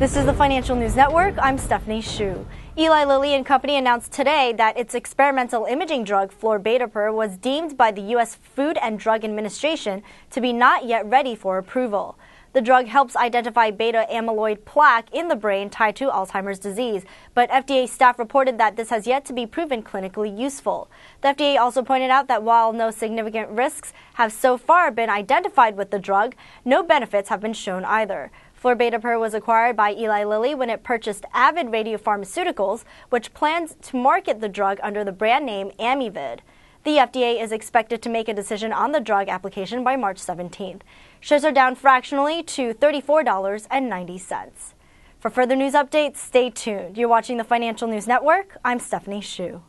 This is the Financial News Network. I'm Stephanie Shu. Eli Lilly and Company announced today that its experimental imaging drug florbetapir was deemed by the U.S. Food and Drug Administration to be not yet ready for approval. The drug helps identify beta amyloid plaque in the brain tied to Alzheimer's disease, but FDA staff reported that this has yet to be proven clinically useful. The FDA also pointed out that while no significant risks have so far been identified with the drug, no benefits have been shown either. Florbetapir was acquired by Eli Lilly when it purchased Avid Radiopharmaceuticals, which plans to market the drug under the brand name Amyvid. The FDA is expected to make a decision on the drug application by March 17th. Shares are down fractionally to $34.90. For further news updates, stay tuned. You're watching the Financial News Network. I'm Stephanie Shu.